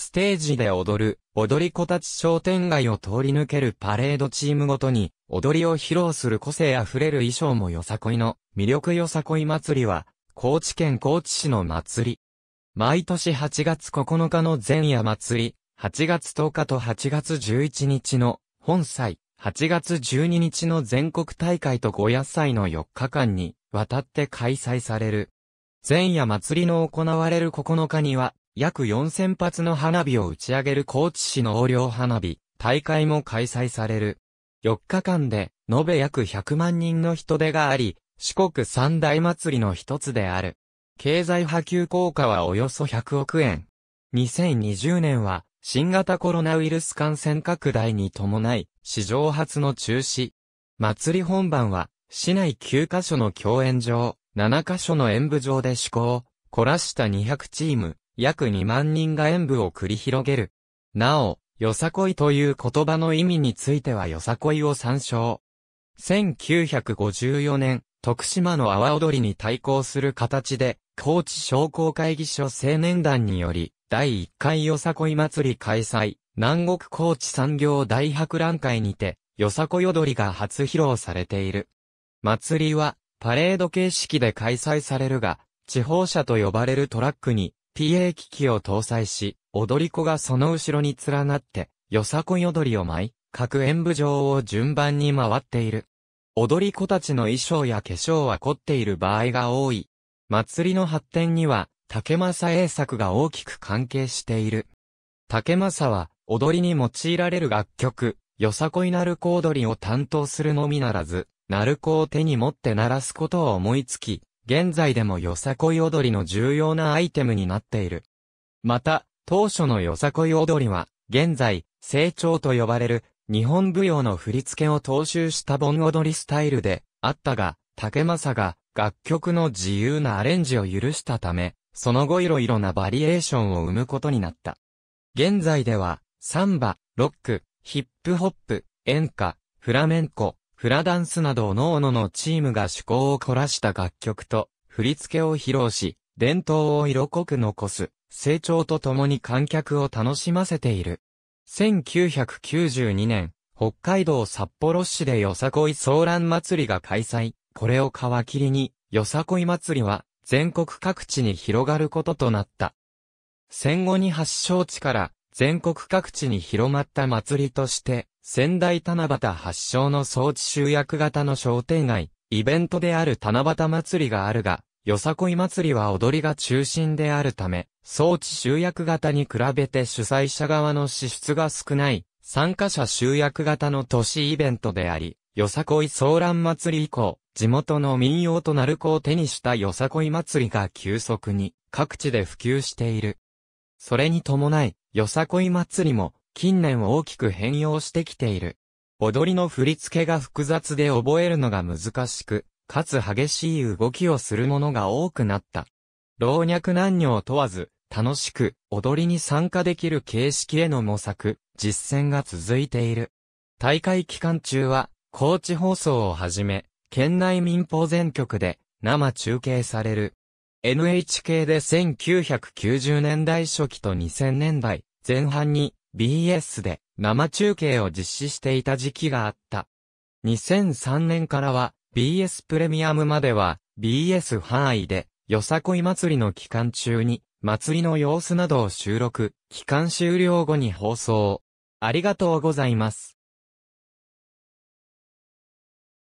ステージで踊る、踊り子たち商店街を通り抜けるパレードチームごとに、踊りを披露する個性あふれる衣装もよさこいの、魅力よさこい祭りは、高知県高知市の祭り。毎年8月9日の前夜祭り、8月10日と8月11日の本祭、8月12日の全国大会と五夜祭の4日間にわたって開催される。前夜祭りの行われる9日には、約4000発の花火を打ち上げる高知市の横領花火、大会も開催される。4日間で、延べ約100万人の人出があり、四国三大祭りの一つである。経済波及効果はおよそ100億円。2020年は、新型コロナウイルス感染拡大に伴い、史上初の中止。祭り本番は、市内9カ所の共演場、7カ所の演舞場で施行、凝らした200チーム、約2万人が演舞を繰り広げる。なお、よさこいという言葉の意味についてはよさこいを参照。1954年、徳島の阿波踊りに対抗する形で、高知商工会議所青年団により、第1回よさこい祭り開催、南国高知産業大博覧会にて、よさこい踊りが初披露されている。祭りは、パレード形式で開催されるが、地方車と呼ばれるトラックに、PA 機器を搭載し、踊り子がその後ろに連なって、よさこい踊りを舞い、各演舞場を順番に回っている。踊り子たちの衣装や化粧は凝っている場合が多い。祭りの発展には、竹正栄作が大きく関係している。竹正は、踊りに用いられる楽曲、よさこい鳴子踊りを担当するのみならず、鳴子を手に持って鳴らすことを思いつき、現在でもよさこい踊りの重要なアイテムになっている。また、当初のよさこい踊りは、現在、成長と呼ばれる、日本舞踊の振り付けを踏襲した盆踊りスタイルで、あったが、竹正が、楽曲の自由なアレンジを許したため、その後いろいろなバリエーションを生むことになった。現在では、サンバ、ロック、ヒップホップ、演歌、フラメンコ、フラダンスなど各々のチームが趣向を凝らした楽曲と振り付けを披露し、伝統を色濃く残す、成長とともに観客を楽しませている。1992年、北海道札幌市でよさこいソーラン祭りが開催。これを皮切りに、よさこい祭りは全国各地に広がることとなった。戦後に発祥地から全国各地に広まった祭りとして、仙台七夕発祥の装置集約型の商店街、イベントである七夕祭りがあるが、よさこい祭りは踊りが中心であるため、装置集約型に比べて主催者側の支出が少ない、参加者集約型の都市イベントであり、よさこいソーラン祭り以降、地元の民謡となる子を手にしたよさこい祭りが急速に各地で普及している。それに伴い、よさこい祭りも近年大きく変容してきている。踊りの振り付けが複雑で覚えるのが難しく、かつ激しい動きをするものが多くなった。老若男女を問わず、楽しく踊りに参加できる形式への模索、実践が続いている。大会期間中は、高知放送をはじめ、県内民放全局で生中継される。NHK で1990年代初期と2000年代前半に BS で生中継を実施していた時期があった。2003年からは BS プレミアムまでは BS 範囲でよさこい祭りの期間中に祭りの様子などを収録、期間終了後に放送。ありがとうございます。